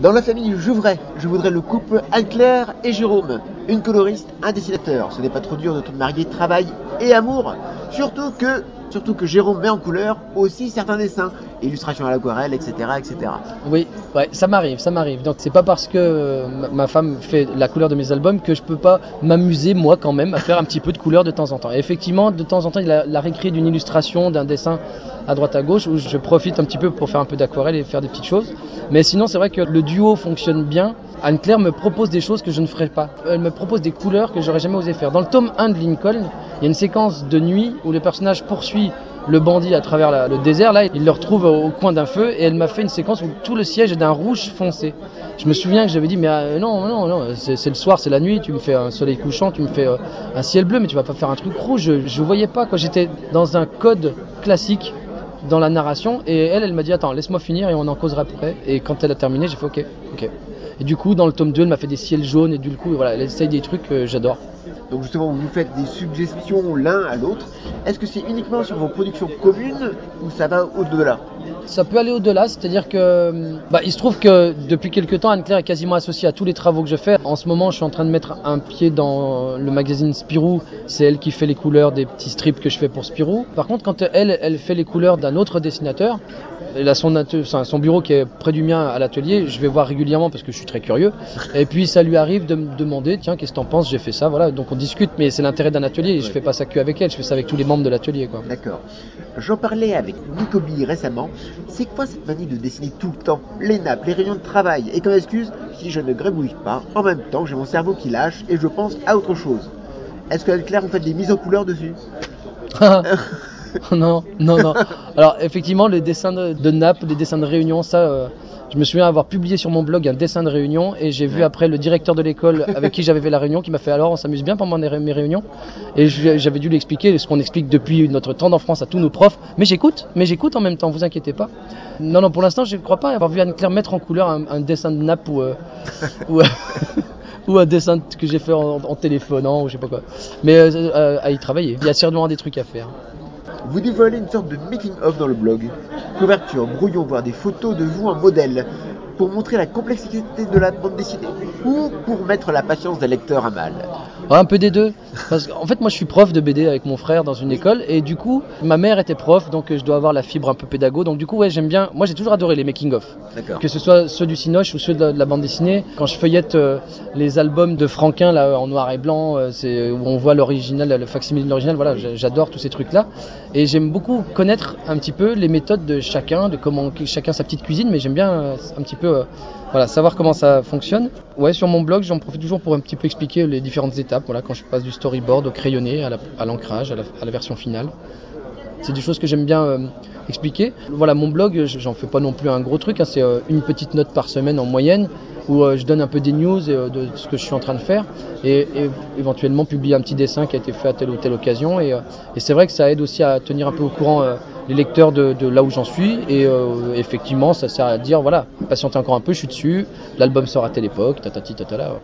Dans la famille Jouvray, je voudrais le couple Anne-Claire et Jérôme. Une coloriste, un dessinateur. Ce n'est pas trop dur de tout marier travail et amour. Surtout que, surtout que Jérôme met en couleur aussi certains dessins, illustrations à l'aquarelle, etc., etc. Oui, ouais, ça m'arrive, ça m'arrive. Donc c'est pas parce que euh, ma- femme fait la couleur de mes albums que je peux pas m'amuser moi quand même à faire un petit peu de couleur de temps en temps. Effectivement, de temps en temps, il a la, réécrit d'une illustration, d'un dessin à droite à gauche où je profite un petit peu pour faire un peu d'aquarelle et faire des petites choses. Mais sinon, c'est vrai que le duo fonctionne bien. Anne-Claire me propose des choses que je ne ferais pas. Elle me propose des couleurs que j'aurais jamais osé faire. Dans le tome 1 de Lincoln, il y a une séquence de nuit où le personnage poursuit le bandit à travers le désert. Là, il le retrouve au, coin d'un feu et elle m'a fait une séquence où tout le siège est d'un rouge foncé. Je me souviens que j'avais dit, mais euh, non, non, non, c'est le soir, c'est la nuit, tu me fais un soleil couchant, tu me fais euh, un ciel bleu, mais tu vas pas faire un truc rouge. Je, je voyais pas, quoi. J'étais dans un code classique dans la narration et elle, elle m'a dit, attends, laisse-moi finir et on en causera après. Et quand elle a terminé, j'ai fait, ok, ok. Et du coup, dans le tome 2, elle m'a fait des ciels jaunes et du coup, voilà, elle essaye des trucs que j'adore. Donc justement, vous faites des suggestions l'un à l'autre. Est-ce que c'est uniquement sur vos productions communes ou ça va au-delà? Ça peut aller au-delà, c'est-à-dire que bah, il se trouve que depuis quelques temps, Anne-Claire est quasiment associée à tous les travaux que je fais. En ce moment, je suis en train de mettre un pied dans le magazine Spirou. C'est elle qui fait les couleurs des petits strips que je fais pour Spirou. Par contre, quand elle, elle fait les couleurs d'un autre dessinateur, elle a son, atte- enfin, son bureau qui est près du mien à l'atelier, je vais voir régulièrement parce que je suis très curieux. Et puis ça lui arrive de me demander, tiens, qu'est-ce que t'en penses J'ai fait ça, voilà. Donc on discute, mais c'est l'intérêt d'un atelier. Et je Ouais. fais pas ça que avec elle, je fais ça avec tous les membres de l'atelier. D'accord. J'en parlais avec Nicobi récemment. C'est quoi cette manie de dessiner tout le temps? Les nappes, les réunions de travail Et comme excuse, si je ne grébouille pas, en même temps j'ai mon cerveau qui lâche et je pense à autre chose. Est-ce que Claire, vous faites des mises en couleur dessus? non, non, non. Alors effectivement, les dessins de, de nappes, les dessins de réunion, ça, euh, je me souviens avoir publié sur mon blog un dessin de réunion et j'ai vu après le directeur de l'école avec qui j'avais fait la réunion qui m'a fait alors on s'amuse bien pendant mes mes réunions et j'avais dû lui expliquer ce qu'on explique depuis notre temps d'enfance à tous nos profs. Mais j'écoute, mais j'écoute en même temps, vous inquiétez pas. Non, non, pour l'instant, je ne crois pas avoir vu Anne-Claire mettre en couleur un, un dessin de nappe ou, euh, ou, ou un dessin que j'ai fait en, en téléphonant ou je sais pas quoi. Mais euh, euh, à y travailler. Il y a sûrement des trucs à faire. Vous dévoilez une sorte de making-of dans le blog. Couverture, brouillon, voire des photos de vous en modèle. Pour montrer la complexité de la bande dessinée ou pour mettre la patience des lecteurs à mal un peu des deux. Parce qu'en fait, moi, je suis prof de BD avec mon frère dans une école, et du coup, ma mère était prof, donc euh, je dois avoir la fibre un peu pédago. Donc du coup, ouais, j'aime bien. Moi, j'ai toujours adoré les making of, D'accord. que ce soit ceux du Cinoche ou ceux de la, de la bande dessinée. Quand je feuillette euh, les albums de Franquin là en noir et blanc, euh, c'est où on voit l'original, le facsimile de l'original. Voilà, j'a- j'adore tous ces trucs-là, et j'aime beaucoup connaître un petit peu les méthodes de chacun, de comment chacun sa petite cuisine. Mais j'aime bien euh, un petit peu. voilà, savoir comment ça fonctionne. Ouais, sur mon blog, j'en profite toujours pour un petit peu expliquer les différentes étapes. Voilà, quand je passe du storyboard au crayonné, à la- à l'ancrage, à, la, version finale. C'est des choses que j'aime bien euh, expliquer. Voilà, mon blog, je- j'en fais pas non plus un gros truc. hein, c'est euh, une petite note par semaine en moyenne où euh, je donne un peu des news de ce que je suis en train de faire et, éventuellement publier un petit dessin qui a été fait à telle ou telle occasion. Et, c'est vrai que ça aide aussi à tenir un peu au courant les lecteurs de, là où j'en suis. Et effectivement, ça sert à dire voilà, patientez encore un peu, je suis dessus. L'album sort à telle époque, tatati tatala.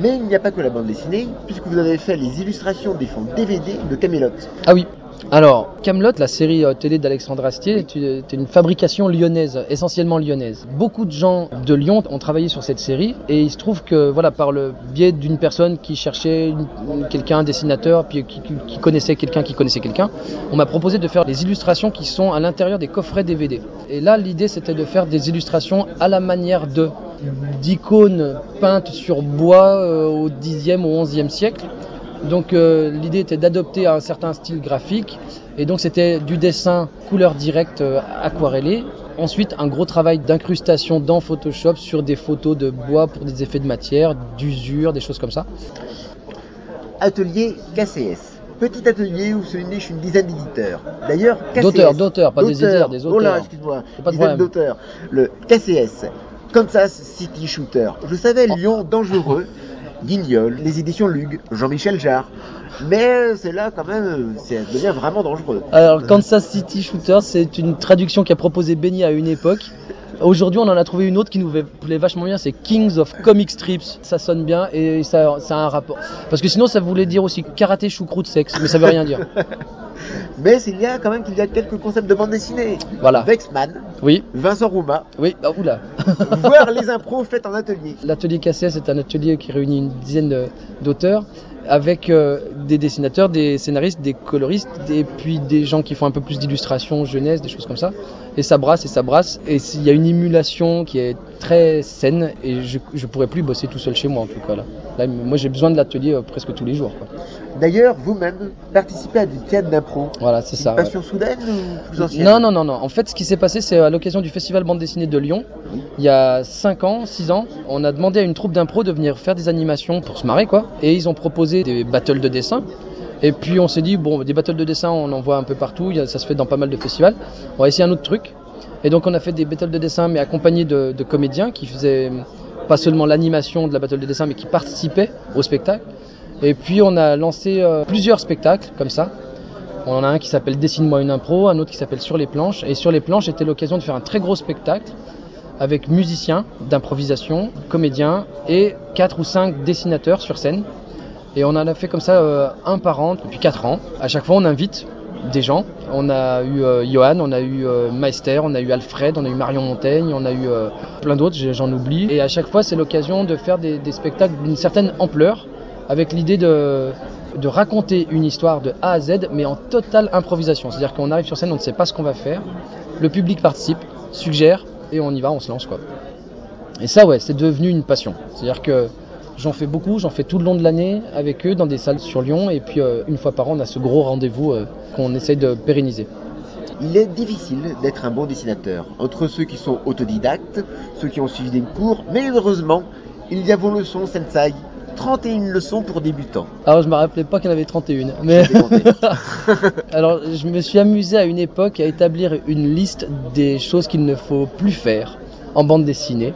Mais il n'y a pas que la bande dessinée, puisque vous avez fait les illustrations des fonds DVD de Camelot. Ah oui. Alors, Camelot, la série euh, télé d'Alexandre Astier, est une fabrication lyonnaise, essentiellement lyonnaise. Beaucoup de gens de Lyon ont travaillé sur cette série et il se trouve que, voilà, par le biais d'une personne qui cherchait quelqu'un, un dessinateur, puis qui- qui connaissait quelqu'un qui connaissait quelqu'un, on m'a proposé de faire des illustrations qui sont à l'intérieur des coffrets DVD. Et là, l'idée, c'était de faire des illustrations à la manière de d'icônes peintes sur bois euh, au 10e ou 11e siècle. Donc euh, l'idée était d'adopter un certain style graphique et donc c'était du dessin couleur directe euh, aquarellé. Ensuite un gros travail d'incrustation dans Photoshop sur des photos de bois pour des effets de matière, d'usure, des choses comme ça. Atelier KCS. Petit atelier où se niche une dizaine d'éditeurs. D'ailleurs, KCS. D'auteurs, d'auteurs, pas des éditeurs, des Oh là, auteurs. excuse-moi. Pas de dizaine problème. d'auteurs. Le KCS. Kansas City Shooter. Je savais Lyon dangereux. Guignol, les éditions Lug, Jean-Michel Jarre. Mais c'est là quand même, ça devient vraiment dangereux. Alors Kansas City Shooter c'est une traduction qu'a proposé Benny à une époque. Aujourd'hui, on en a trouvé une autre qui nous plaît vachement bien, c'est Kings of Comic Strips. Ça sonne bien et ça, ça a un rapport. Parce que sinon, ça voulait dire aussi karaté choucroute sexe, mais ça veut rien dire. Mais il y a quand même qu'il y a quelques concepts de bande dessinée. Voilà. Vexman, Oui, Vincent Rouma, oui, ah, oula. voir les impros faites en atelier. L'atelier Cassé, c'est un atelier qui réunit une dizaine d'auteurs avec euh, des dessinateurs, des scénaristes, des coloristes et puis des gens qui font un peu plus d'illustration, jeunesse, des choses comme ça. Et ça brasse et ça brasse. Et il y a une émulation qui est très saine et je ne pourrais plus bosser tout seul chez moi en tout cas. Là, Là, moi j'ai besoin de l'atelier euh, presque tous les jours. D'ailleurs, vous-même, participez à du théâtre d'impro. Voilà, c'est ça. ouais. Passion soudaine ou plus ancienne? Non, non, non, non. En fait, ce qui s'est passé, c'est à l'occasion du Festival Bande Dessinée de Lyon. Il y a 5 ans, 6 ans, on a demandé à une troupe d'impro de venir faire des animations pour se marrer, quoi. Et ils ont proposé des battles de dessin. Et puis on s'est dit, bon, des battles de dessin, on en voit un peu partout, ça se fait dans pas mal de festivals. On va essayer un autre truc. Et donc on a fait des battles de dessin, mais accompagnés de, de comédiens qui faisaient pas seulement l'animation de la battle de dessin, mais qui participaient au spectacle. Et puis on a lancé euh, plusieurs spectacles comme ça. On en a un qui s'appelle Dessine-moi une impro, un autre qui s'appelle Sur les planches. Et sur les planches, c'était l'occasion de faire un très gros spectacle avec musiciens d'improvisation, comédiens et quatre ou cinq dessinateurs sur scène. Et on en a fait comme ça euh, un par an depuis 4 ans. À chaque fois, on invite des gens. On a eu euh, Johan, on a eu euh, on a eu Alfred, on a eu Marion Montaigne, on a eu euh, plein d'autres, j'en oublie. Et à chaque fois, c'est l'occasion de faire des, spectacles d'une certaine ampleur, avec l'idée de raconter une histoire de A à Z, mais en totale improvisation. C'est-à-dire qu'on arrive sur scène, on ne sait pas ce qu'on va faire. Le public participe, suggère, et on y va, on se lance quoi. Et ça, ouais, c'est devenu une passion. C'est-à-dire que j'en fais beaucoup, j'en fais tout le long de l'année avec eux dans des salles sur Lyon, et puis euh, une fois par an, on a ce gros rendez-vous euh, qu'on essaye de pérenniser. Il est difficile d'être un bon dessinateur. Entre ceux qui sont autodidactes, ceux qui ont suivi des cours, mais heureusement, il y a vos leçons Sensei. 31 leçons pour débutants. Alors je me rappelais pas qu'il y en avait 31, mais alors je me suis amusé à une époque à établir une liste des choses qu'il ne faut plus faire en bande dessinée.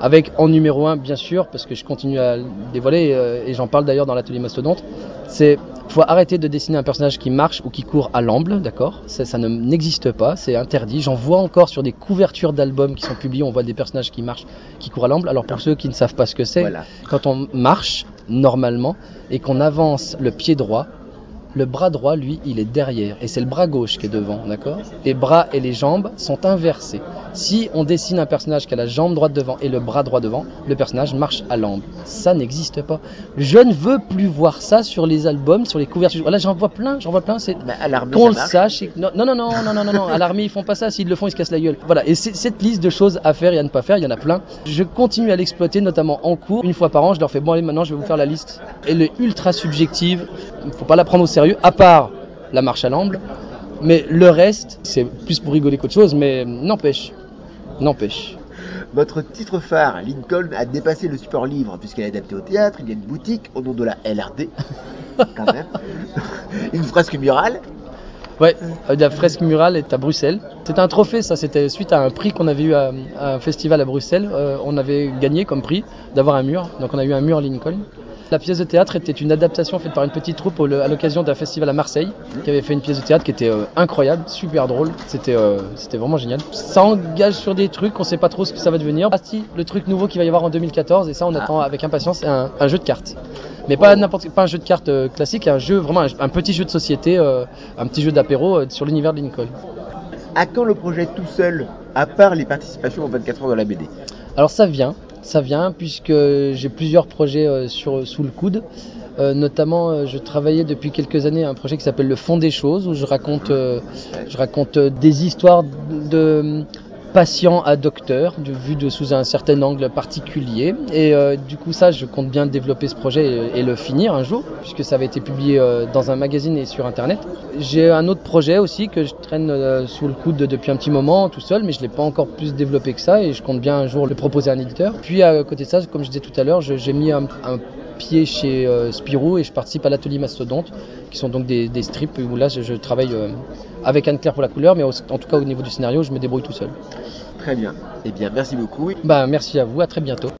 Avec en numéro 1 bien sûr, parce que je continue à le dévoiler euh, et j'en parle d'ailleurs dans l'atelier Mastodonte, c'est faut arrêter de dessiner un personnage qui marche ou qui court à l'amble, d'accord? Ça, ça ne n'existe pas, c'est interdit. J'en vois encore sur des couvertures d'albums qui sont publiés, on voit des personnages qui marchent, qui courent à l'amble. Alors pour ceux qui ne savent pas ce que c'est, Voilà. quand on marche normalement et qu'on avance le pied droit, le bras droit, lui, il est derrière et c'est le bras gauche qui est devant, d'accord? Les bras et les jambes sont inversés. Si on dessine un personnage qui a la jambe droite devant et le bras droit devant, le personnage marche à l'amble. Ça n'existe pas. Je ne veux plus voir ça sur les albums, sur les couvertures. Voilà, j'en vois plein, j'en vois plein. C'est qu'on le sache. et Non, non, non, non, non, non, non. À l'armée, ils font pas ça. S'ils le font, ils se cassent la gueule. Voilà. Et cette liste de choses à faire et à ne pas faire, il y en a plein. Je continue à l'exploiter, notamment en cours. Une fois par an, je leur fais bon, allez, maintenant, je vais vous faire la liste. Elle est ultra subjective. Il faut pas la prendre au sérieux, à part la marche à l'amble. Mais le reste, c'est plus pour rigoler qu'autre chose, mais n'empêche. N'empêche. Votre titre phare, Lincoln, a dépassé le support livre puisqu'elle est adaptée au théâtre. Il y a une boutique au nom de la LRD, quand même. une fresque murale. Ouais, euh, la fresque murale est à Bruxelles. C'était un trophée, ça. C'était suite à un prix qu'on avait eu à, à un festival à Bruxelles. Euh, on avait gagné comme prix d'avoir un mur. Donc on a eu un mur Lincoln. La pièce de théâtre était une adaptation faite par une petite troupe à l'occasion d'un festival à Marseille, qui avait fait une pièce de théâtre qui était euh, incroyable, super drôle. C'était euh, c'était vraiment génial. Ça engage sur des trucs, on sait pas trop ce que ça va devenir. Ah si, le truc nouveau qu'il va y avoir en 2014, et ça on Ah. attend avec impatience, c'est un, un jeu de cartes. Mais pas n'importe pas un jeu de cartes euh, classique, un jeu vraiment un, un petit jeu de société, euh, un petit jeu d'apéro sur l'univers de Lincoln. À quand le projet tout seul, à part les participations aux 24 heures de la BD Alors ça vient, ça vient puisque j'ai plusieurs projets euh, sur, sous le coude. Euh, notamment, euh, je travaillais depuis quelques années à un projet qui s'appelle Le Fond des choses, où je raconte, des histoires de patients à docteurs, de, vu de sous un certain angle particulier. Et euh, du coup, ça, je compte bien développer ce projet et, le finir un jour, puisque ça avait été publié euh, dans un magazine et sur Internet. J'ai un autre projet aussi que je traîne euh, sous le coude depuis un petit moment, tout seul, mais je l'ai pas encore plus développé que ça, et je compte bien un jour le proposer à un éditeur. Puis à côté de ça, comme je disais tout à l'heure, j'ai mis un, pied chez Spirou et je participe à l'atelier Mastodonte, qui sont donc des, strips où là je, travaille avec Anne-Claire pour la couleur, mais en tout cas au niveau du scénario, je me débrouille tout seul. Très bien. Eh bien, merci beaucoup. Bah, merci à vous, à très bientôt.